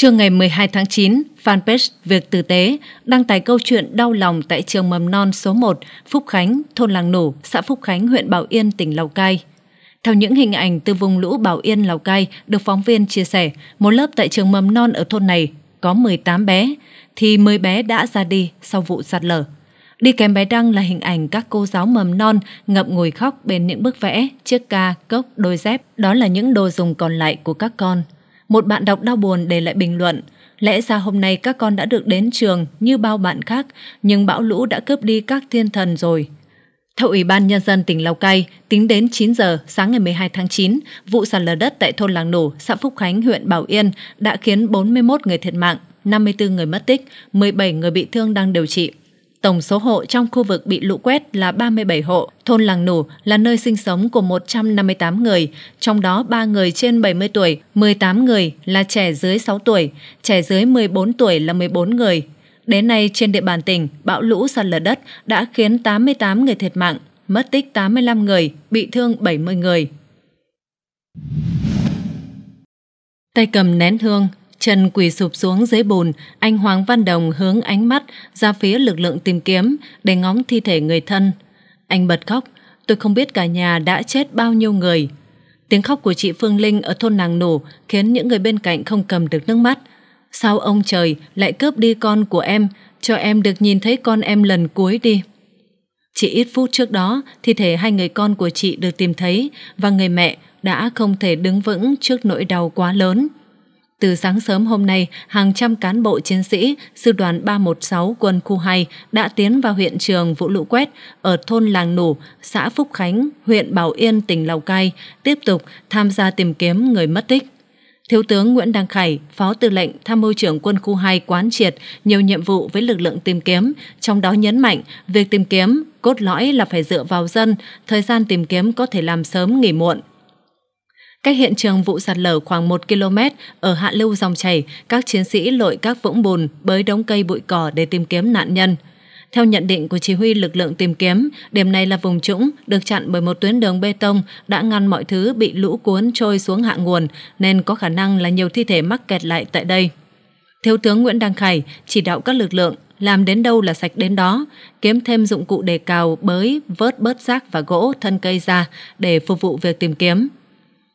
Trưa ngày 12 tháng 9, fanpage Việc Tử tế đăng tải câu chuyện đau lòng tại trường mầm non số 1 Phúc Khánh, thôn Làng Nổ, xã Phúc Khánh, huyện Bảo Yên, tỉnh Lào Cai. Theo những hình ảnh từ vùng lũ Bảo Yên, Lào Cai được phóng viên chia sẻ, một lớp tại trường mầm non ở thôn này có 18 bé, thì 10 bé đã ra đi sau vụ sạt lở. Đi kèm bé đăng là hình ảnh các cô giáo mầm non ngậm ngùi khóc bên những bức vẽ, chiếc ca, cốc, đôi dép. Đó là những đồ dùng còn lại của các con. Một bạn đọc đau buồn để lại bình luận Lẽ ra hôm nay các con đã được đến trường như bao bạn khác Nhưng bão lũ đã cướp đi các thiên thần rồi theo Ủy ban Nhân dân tỉnh Lào Cai, tính đến 9 giờ sáng ngày 12 tháng 9, vụ sạt lở đất tại thôn Làng Nổ, xã Phúc Khánh, huyện Bảo Yên đã khiến 41 người thiệt mạng, 54 người mất tích, 17 người bị thương đang điều trị. Tổng số hộ trong khu vực bị lũ quét là 37 hộ. Thôn Làng Nủ là nơi sinh sống của 158 người, trong đó 3 người trên 70 tuổi, 18 người là trẻ dưới 6 tuổi, trẻ dưới 14 tuổi là 14 người. Đến nay trên địa bàn tỉnh, bão lũ sạt lở đất đã khiến 88 người thiệt mạng, mất tích 85 người, bị thương 70 người. Tay cầm nén hương, Chân quỳ sụp xuống dưới bùn, anh Hoàng Văn Đồng hướng ánh mắt ra phía lực lượng tìm kiếm để ngóng thi thể người thân. Anh bật khóc, tôi không biết cả nhà đã chết bao nhiêu người. Tiếng khóc của chị Phương Linh ở thôn nàng nổ khiến những người bên cạnh không cầm được nước mắt. Sao ông trời lại cướp đi con của em, cho em được nhìn thấy con em lần cuối đi. Chỉ ít phút trước đó, thi thể hai người con của chị được tìm thấy và người mẹ đã không thể đứng vững trước nỗi đau quá lớn. Từ sáng sớm hôm nay, hàng trăm cán bộ chiến sĩ sư đoàn 316 quân khu 2 đã tiến vào hiện trường vụ lũ quét ở thôn Làng Nủ, xã Phúc Khánh, huyện Bảo Yên, tỉnh Lào Cai, tiếp tục tham gia tìm kiếm người mất tích. Thiếu tướng Nguyễn Đăng Khải, Phó Tư lệnh Tham mưu trưởng quân khu 2 quán triệt nhiều nhiệm vụ với lực lượng tìm kiếm, trong đó nhấn mạnh việc tìm kiếm cốt lõi là phải dựa vào dân, thời gian tìm kiếm có thể làm sớm nghỉ muộn. Cách hiện trường vụ sạt lở khoảng 1 km ở hạ lưu dòng chảy, các chiến sĩ lội các vũng bùn, bới đống cây bụi cỏ để tìm kiếm nạn nhân. Theo nhận định của chỉ huy lực lượng tìm kiếm, điểm này là vùng trũng, được chặn bởi một tuyến đường bê tông đã ngăn mọi thứ bị lũ cuốn trôi xuống hạ nguồn, nên có khả năng là nhiều thi thể mắc kẹt lại tại đây. Thiếu tướng Nguyễn Đăng Khải chỉ đạo các lực lượng làm đến đâu là sạch đến đó, kiếm thêm dụng cụ để cào, bới, vớt bớt rác và gỗ, thân cây ra để phục vụ việc tìm kiếm.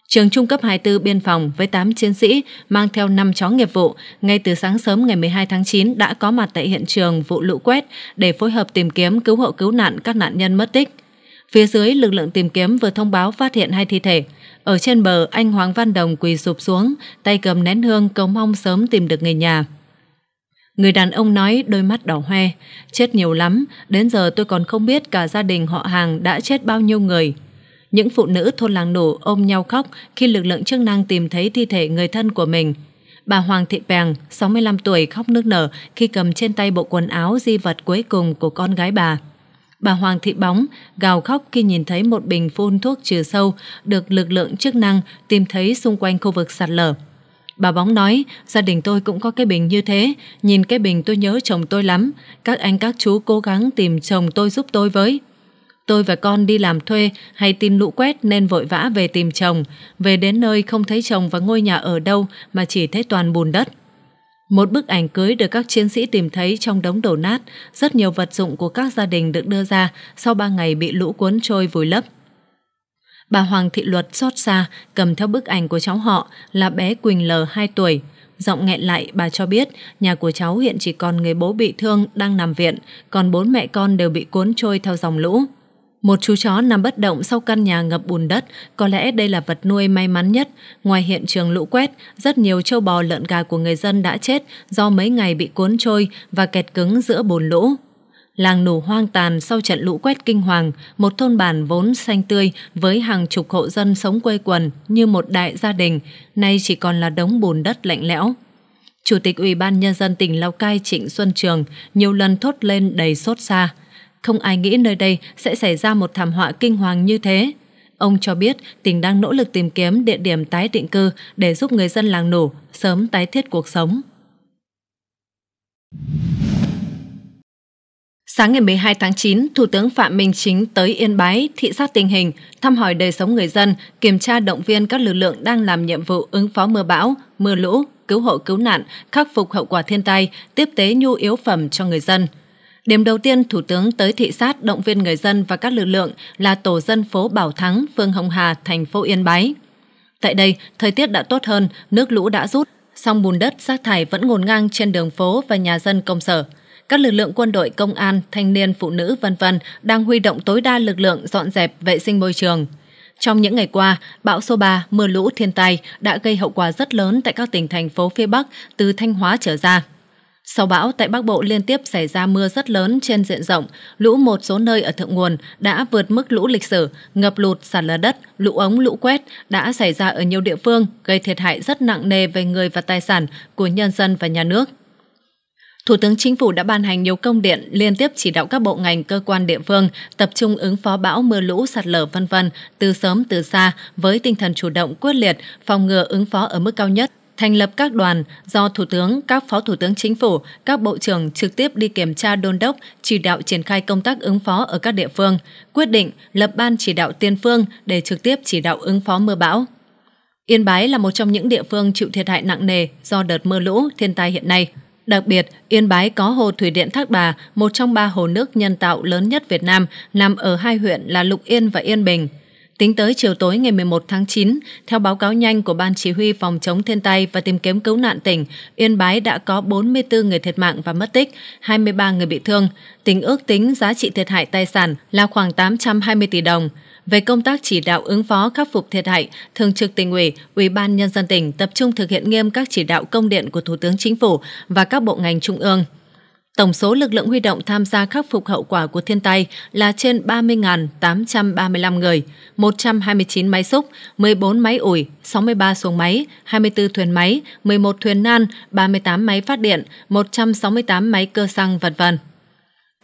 Trường trung cấp 24 biên phòng với 8 chiến sĩ mang theo 5 chó nghiệp vụ ngay từ sáng sớm ngày 12 tháng 9 đã có mặt tại hiện trường vụ lũ quét để phối hợp tìm kiếm cứu hộ cứu nạn các nạn nhân mất tích. Phía dưới, lực lượng tìm kiếm vừa thông báo phát hiện hai thi thể. Ở trên bờ, anh Hoàng Văn Đồng quỳ sụp xuống, tay cầm nén hương cầu mong sớm tìm được người nhà. Người đàn ông nói đôi mắt đỏ hoe, chết nhiều lắm, đến giờ tôi còn không biết cả gia đình họ hàng đã chết bao nhiêu người. Những phụ nữ thôn làng nổ ôm nhau khóc khi lực lượng chức năng tìm thấy thi thể người thân của mình. Bà Hoàng Thị Bèng, 65 tuổi khóc nước nở khi cầm trên tay bộ quần áo di vật cuối cùng của con gái bà. Bà Hoàng Thị Bóng gào khóc khi nhìn thấy một bình phun thuốc trừ sâu được lực lượng chức năng tìm thấy xung quanh khu vực sạt lở. Bà Bóng nói, gia đình tôi cũng có cái bình như thế, nhìn cái bình tôi nhớ chồng tôi lắm, các anh các chú cố gắng tìm chồng tôi giúp tôi với. Tôi và con đi làm thuê hay tin lũ quét nên vội vã về tìm chồng. Về đến nơi không thấy chồng và ngôi nhà ở đâu mà chỉ thấy toàn bùn đất. Một bức ảnh cưới được các chiến sĩ tìm thấy trong đống đổ nát, rất nhiều vật dụng của các gia đình được đưa ra sau ba ngày bị lũ cuốn trôi vùi lấp. Bà Hoàng Thị Luật xót xa cầm theo bức ảnh của cháu họ là bé Quỳnh L 2 tuổi. Giọng nghẹn lại bà cho biết nhà của cháu hiện chỉ còn người bố bị thương đang nằm viện, còn bốn mẹ con đều bị cuốn trôi theo dòng lũ. Một chú chó nằm bất động sau căn nhà ngập bùn đất, có lẽ đây là vật nuôi may mắn nhất. Ngoài hiện trường lũ quét, rất nhiều trâu bò lợn gà của người dân đã chết do mấy ngày bị cuốn trôi và kẹt cứng giữa bùn lũ. Làng nổ hoang tàn sau trận lũ quét kinh hoàng, một thôn bản vốn xanh tươi với hàng chục hộ dân sống quây quần như một đại gia đình, nay chỉ còn là đống bùn đất lạnh lẽo. Chủ tịch Ủy ban Nhân dân tỉnh Lào Cai Trịnh Xuân Trường nhiều lần thốt lên đầy sốt xa. Không ai nghĩ nơi đây sẽ xảy ra một thảm họa kinh hoàng như thế. Ông cho biết tỉnh đang nỗ lực tìm kiếm địa điểm tái định cư để giúp người dân làng nổ sớm tái thiết cuộc sống. Sáng ngày 12 tháng 9, Thủ tướng Phạm Minh Chính tới Yên Bái thị sát tình hình, thăm hỏi đời sống người dân, kiểm tra động viên các lực lượng đang làm nhiệm vụ ứng phó mưa bão, mưa lũ, cứu hộ cứu nạn, khắc phục hậu quả thiên tai, tiếp tế nhu yếu phẩm cho người dân. Điểm đầu tiên, Thủ tướng tới thị sát động viên người dân và các lực lượng là tổ dân phố Bảo Thắng, phường Hồng Hà, thành phố Yên Bái. Tại đây, thời tiết đã tốt hơn, nước lũ đã rút, song bùn đất, rác thải vẫn ngổn ngang trên đường phố và nhà dân công sở các lực lượng quân đội, công an, thanh niên, phụ nữ vân vân đang huy động tối đa lực lượng dọn dẹp vệ sinh môi trường. Trong những ngày qua, bão số 3, mưa lũ thiên tai đã gây hậu quả rất lớn tại các tỉnh thành phố phía Bắc từ Thanh Hóa trở ra. Sau bão, tại Bắc Bộ liên tiếp xảy ra mưa rất lớn trên diện rộng, lũ một số nơi ở thượng nguồn đã vượt mức lũ lịch sử, ngập lụt, sạt lở đất, lũ ống, lũ quét đã xảy ra ở nhiều địa phương, gây thiệt hại rất nặng nề về người và tài sản của nhân dân và nhà nước. Thủ tướng Chính phủ đã ban hành nhiều công điện liên tiếp chỉ đạo các bộ ngành cơ quan địa phương tập trung ứng phó bão mưa lũ sạt lở vân vân từ sớm từ xa với tinh thần chủ động quyết liệt phòng ngừa ứng phó ở mức cao nhất thành lập các đoàn do Thủ tướng, các Phó Thủ tướng Chính phủ, các Bộ trưởng trực tiếp đi kiểm tra đôn đốc, chỉ đạo triển khai công tác ứng phó ở các địa phương, quyết định lập ban chỉ đạo tiên phương để trực tiếp chỉ đạo ứng phó mưa bão. Yên Bái là một trong những địa phương chịu thiệt hại nặng nề do đợt mưa lũ, thiên tai hiện nay – Đặc biệt, Yên Bái có hồ thủy điện Thác Bà, một trong ba hồ nước nhân tạo lớn nhất Việt Nam, nằm ở hai huyện là Lục Yên và Yên Bình. Tính tới chiều tối ngày 11 tháng 9, theo báo cáo nhanh của Ban Chỉ huy Phòng chống thiên tai và tìm kiếm cứu nạn tỉnh, Yên Bái đã có 44 người thiệt mạng và mất tích, 23 người bị thương. Tính ước tính giá trị thiệt hại tài sản là khoảng 820 tỷ đồng. Về công tác chỉ đạo ứng phó khắc phục thiệt hại, Thường trực tỉnh ủy, Ủy ban nhân dân tỉnh tập trung thực hiện nghiêm các chỉ đạo công điện của Thủ tướng Chính phủ và các bộ ngành trung ương. Tổng số lực lượng huy động tham gia khắc phục hậu quả của thiên tai là trên 30.835 người, 129 máy xúc, 14 máy ủi, 63 xuồng máy, 24 thuyền máy, 11 thuyền nan, 38 máy phát điện, 168 máy cơ xăng, vân vân.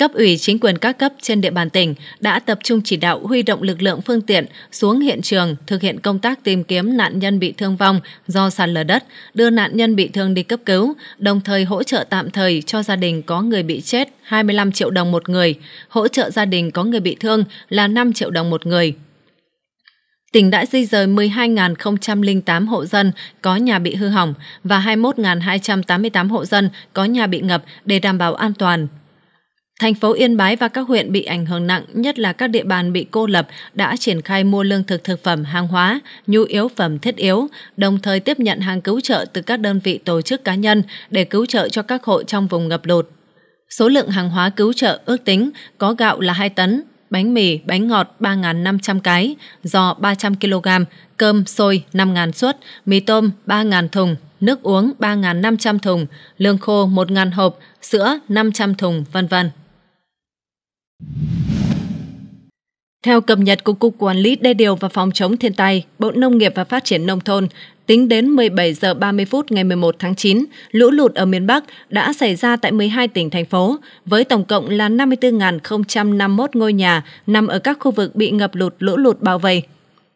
Cấp ủy chính quyền các cấp trên địa bàn tỉnh đã tập trung chỉ đạo huy động lực lượng phương tiện xuống hiện trường thực hiện công tác tìm kiếm nạn nhân bị thương vong do sạt lở đất, đưa nạn nhân bị thương đi cấp cứu, đồng thời hỗ trợ tạm thời cho gia đình có người bị chết 25 triệu đồng một người, hỗ trợ gia đình có người bị thương là 5 triệu đồng một người. Tỉnh đã di rời 12.008 hộ dân có nhà bị hư hỏng và 21.288 hộ dân có nhà bị ngập để đảm bảo an toàn, Thành phố Yên Bái và các huyện bị ảnh hưởng nặng, nhất là các địa bàn bị cô lập, đã triển khai mua lương thực thực phẩm, hàng hóa, nhu yếu phẩm thiết yếu, đồng thời tiếp nhận hàng cứu trợ từ các đơn vị tổ chức cá nhân để cứu trợ cho các hộ trong vùng ngập lụt. Số lượng hàng hóa cứu trợ ước tính có gạo là 2 tấn, bánh mì, bánh ngọt 3.500 cái, giò 300 kg, cơm, xôi 5.000 suất, mì tôm 3.000 thùng, nước uống 3.500 thùng, lương khô 1.000 hộp, sữa 500 thùng, vân vân. Theo cập nhật của Cục Quản lý Đê điều và Phòng chống thiên tai, Bộ Nông nghiệp và Phát triển Nông thôn, tính đến 17 giờ 30 phút ngày 11 tháng 9, lũ lụt ở miền Bắc đã xảy ra tại 12 tỉnh, thành phố, với tổng cộng là 54.051 ngôi nhà nằm ở các khu vực bị ngập lụt lũ lụt bao vây.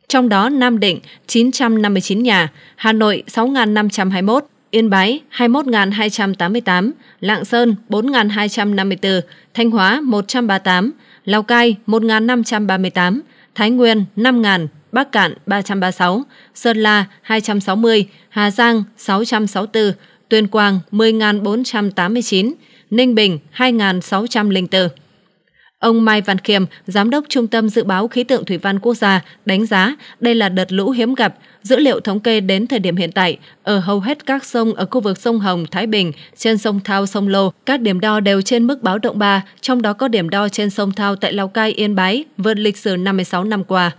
Trong đó Nam Định 959 nhà, Hà Nội 6.521, Yên Bái 21.288, Lạng Sơn 4.254, Thanh Hóa 138, Lào Cai 1.538, Thái Nguyên 5.000, Bắc Cạn 336, Sơn La 260, Hà Giang 664, Tuyên Quang 10.489, Ninh Bình 2.604. Ông Mai Văn Khiêm, Giám đốc Trung tâm Dự báo Khí tượng Thủy văn Quốc gia, đánh giá đây là đợt lũ hiếm gặp. Dữ liệu thống kê đến thời điểm hiện tại, ở hầu hết các sông ở khu vực sông Hồng, Thái Bình, trên sông Thao, sông Lô, các điểm đo đều trên mức báo động 3, trong đó có điểm đo trên sông Thao tại Lào Cai, Yên Bái, vượt lịch sử 56 năm qua.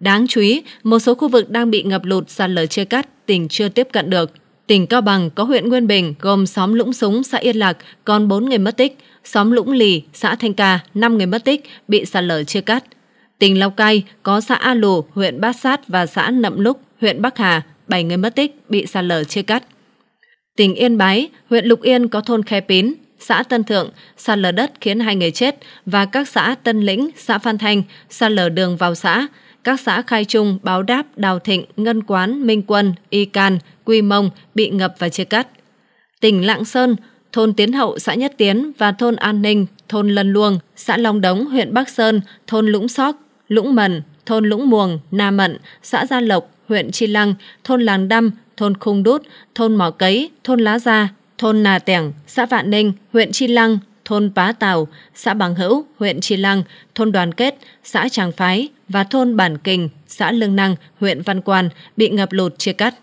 Đáng chú ý, một số khu vực đang bị ngập lụt sạt lở chia cắt, tỉnh chưa tiếp cận được. Tỉnh Cao Bằng có huyện Nguyên Bình gồm xóm Lũng Súng, xã Yên Lạc, còn 4 người mất tích, xóm Lũng Lì, xã Thanh Ca, 5 người mất tích, bị sạt lở chia cắt. Tỉnh Lào Cai có xã A Lù, huyện Bát Sát và xã Nậm Lúc, huyện Bắc Hà, 7 người mất tích, bị sạt lở chia cắt. Tỉnh Yên Bái, huyện Lục Yên có thôn Khe Pín, xã Tân Thượng, sạt lở đất khiến hai người chết và các xã Tân Lĩnh, xã Phan Thanh, sạt lở đường vào xã, các xã Khai Trung, Báo Đáp, Đào Thịnh, Ngân Quán, Minh Quân, Y Can, Quy Mông bị ngập và chia cắt. Tỉnh Lạng Sơn, thôn Tiến Hậu, xã Nhất Tiến và thôn An Ninh, thôn Lân Luông, xã Long Đống, huyện Bắc Sơn, thôn Lũng Sóc, Lũng Mần, thôn Lũng Muồng, Na Mận, xã Gia Lộc, huyện Chi Lăng, thôn Làng Đăm, thôn Khung Đút, thôn Mỏ Cấy, thôn Lá Gia, thôn Nà Tẻng, xã Vạn Ninh, huyện Chi Lăng, thôn Pá Tàu, xã Bằng Hữu, huyện Chi Lăng, thôn Đoàn Kết, xã Tràng Phái và thôn Bản Kình, xã Lương Năng, huyện Văn Quan bị ngập lụt chia cắt.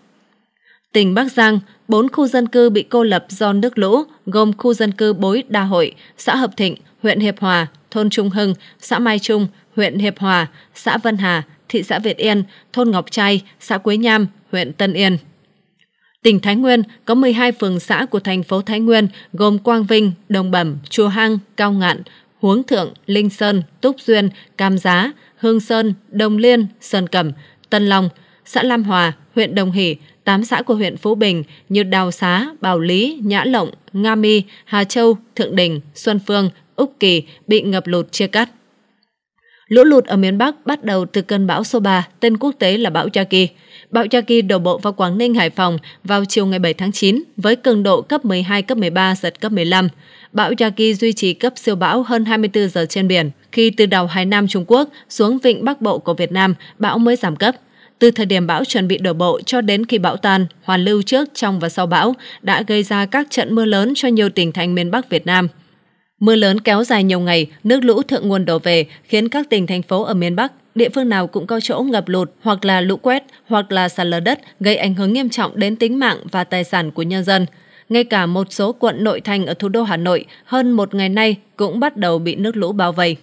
Tỉnh Bắc Giang, bốn khu dân cư bị cô lập do nước lũ, gồm khu dân cư Bối Đa Hội, xã Hợp Thịnh, huyện Hiệp Hòa, thôn Trung Hưng, xã Mai Trung, huyện Hiệp Hòa, xã Vân Hà, thị xã Việt Yên, thôn Ngọc Trai, xã Quế Nham, huyện Tân Yên. Tỉnh Thái Nguyên có 12 phường xã của thành phố Thái Nguyên gồm Quang Vinh, Đồng Bẩm, Chùa Hang, Cao Ngạn, Huống Thượng, Linh Sơn, Túc Duyên, Cam Giá, Hương Sơn, Đồng Liên, Sơn Cẩm, Tân Long, xã Lam Hòa, huyện Đồng Hỷ, 8 xã của huyện Phú Bình như Đào Xá, Bảo Lý, Nhã Lộng, Nga Mi, Hà Châu, Thượng Đình, Xuân Phương, Úc Kỳ bị ngập lụt chia cắt. Lũ lụt ở miền Bắc bắt đầu từ cơn bão số 3, tên quốc tế là bão Jackie. Bão Jackie đổ bộ vào Quảng Ninh, Hải Phòng vào chiều ngày 7 tháng 9 với cường độ cấp 12, cấp 13, giật cấp 15. Bão Jackie duy trì cấp siêu bão hơn 24 giờ trên biển. Khi từ đảo Hải Nam Trung Quốc xuống vịnh Bắc Bộ của Việt Nam, bão mới giảm cấp. Từ thời điểm bão chuẩn bị đổ bộ cho đến khi bão tan, hoàn lưu trước, trong và sau bão đã gây ra các trận mưa lớn cho nhiều tỉnh thành miền Bắc Việt Nam. Mưa lớn kéo dài nhiều ngày, nước lũ thượng nguồn đổ về khiến các tỉnh thành phố ở miền Bắc địa phương nào cũng có chỗ ngập lụt hoặc là lũ quét hoặc là sạt lở đất gây ảnh hưởng nghiêm trọng đến tính mạng và tài sản của nhân dân. Ngay cả một số quận nội thành ở thủ đô Hà Nội hơn một ngày nay cũng bắt đầu bị nước lũ bao vây.